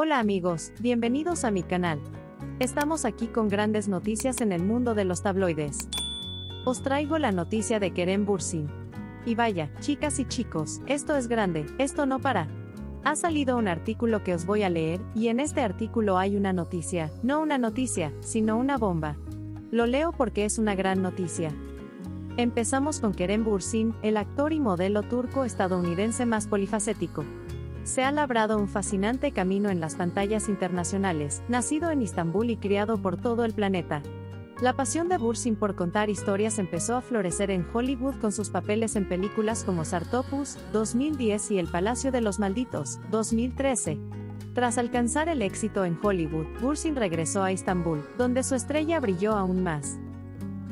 Hola amigos, bienvenidos a mi canal. Estamos aquí con grandes noticias en el mundo de los tabloides. Os traigo la noticia de Kerem Bursin. Y vaya, chicas y chicos, esto es grande, esto no para. Ha salido un artículo que os voy a leer, y en este artículo hay una noticia, no una noticia, sino una bomba. Lo leo porque es una gran noticia. Empezamos con Kerem Bursin, el actor y modelo turco-estadounidense más polifacético. Se ha labrado un fascinante camino en las pantallas internacionales, nacido en Istambul y criado por todo el planeta. La pasión de Bursin por contar historias empezó a florecer en Hollywood con sus papeles en películas como Sartopus, 2010 y El Palacio de los Malditos, 2013. Tras alcanzar el éxito en Hollywood, Bursin regresó a Istambul, donde su estrella brilló aún más.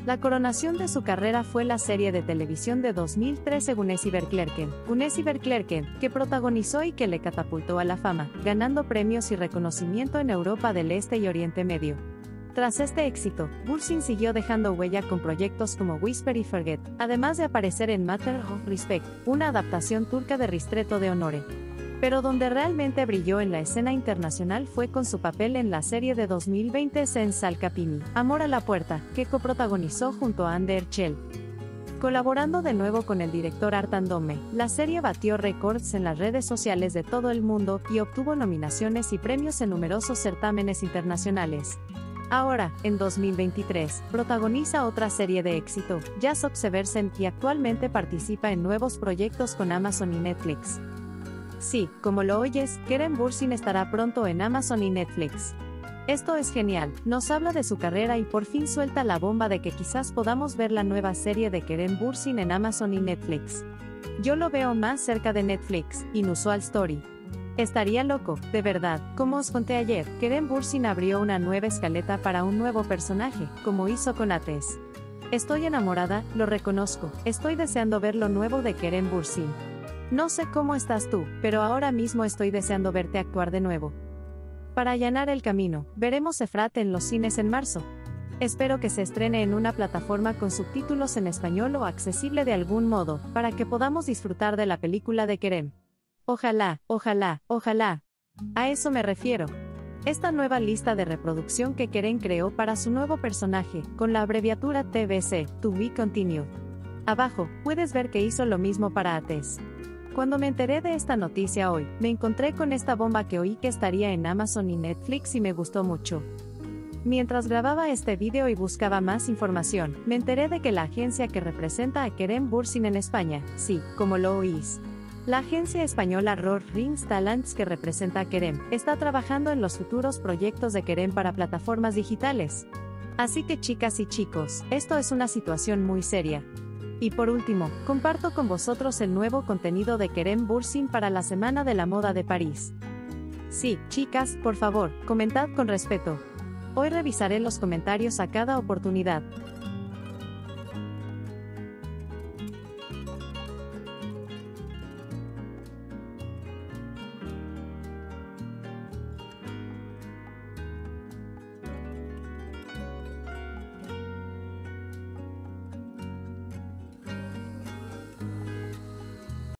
La coronación de su carrera fue la serie de televisión de 2013 Gunesi Verklerken, Gunesi Verklerken, que protagonizó y que le catapultó a la fama, ganando premios y reconocimiento en Europa del Este y Oriente Medio. Tras este éxito, Bursin siguió dejando huella con proyectos como Whisper y Forget, además de aparecer en Matter of Respect, una adaptación turca de Ristretto de Honore. Pero donde realmente brilló en la escena internacional fue con su papel en la serie de 2020 Sensal Capini, Amor a la Puerta, que coprotagonizó junto a Ander Chell. Colaborando de nuevo con el director Artan Dome, la serie batió récords en las redes sociales de todo el mundo y obtuvo nominaciones y premios en numerosos certámenes internacionales. Ahora, en 2023, protagoniza otra serie de éxito, Jazz Observersen, y actualmente participa en nuevos proyectos con Amazon y Netflix. Sí, como lo oyes, Kerem Bursin estará pronto en Amazon y Netflix. Esto es genial, nos habla de su carrera y por fin suelta la bomba de que quizás podamos ver la nueva serie de Kerem Bursin en Amazon y Netflix. Yo lo veo más cerca de Netflix, Inusual Story. Estaría loco, de verdad, como os conté ayer, Kerem Bursin abrió una nueva escaleta para un nuevo personaje, como hizo con Ates. Estoy enamorada, lo reconozco, estoy deseando ver lo nuevo de Kerem Bursin. No sé cómo estás tú, pero ahora mismo estoy deseando verte actuar de nuevo. Para allanar el camino, veremos Efrat en los cines en marzo. Espero que se estrene en una plataforma con subtítulos en español o accesible de algún modo, para que podamos disfrutar de la película de Kerem. Ojalá, ojalá, ojalá. A eso me refiero. Esta nueva lista de reproducción que Kerem creó para su nuevo personaje, con la abreviatura TBC, To Be Continued. Abajo, puedes ver que hizo lo mismo para Ates. Cuando me enteré de esta noticia hoy, me encontré con esta bomba que oí que estaría en Amazon y Netflix y me gustó mucho. Mientras grababa este video y buscaba más información, me enteré de que la agencia que representa a Kerem Bursin en España, sí, como lo oís. La agencia española ROR Rings Talents que representa a Kerem, está trabajando en los futuros proyectos de Kerem para plataformas digitales. Así que chicas y chicos, esto es una situación muy seria. Y por último, comparto con vosotros el nuevo contenido de Kerem Bursin para la Semana de la Moda de París. Sí, chicas, por favor, comentad con respeto. Hoy revisaré los comentarios a cada oportunidad.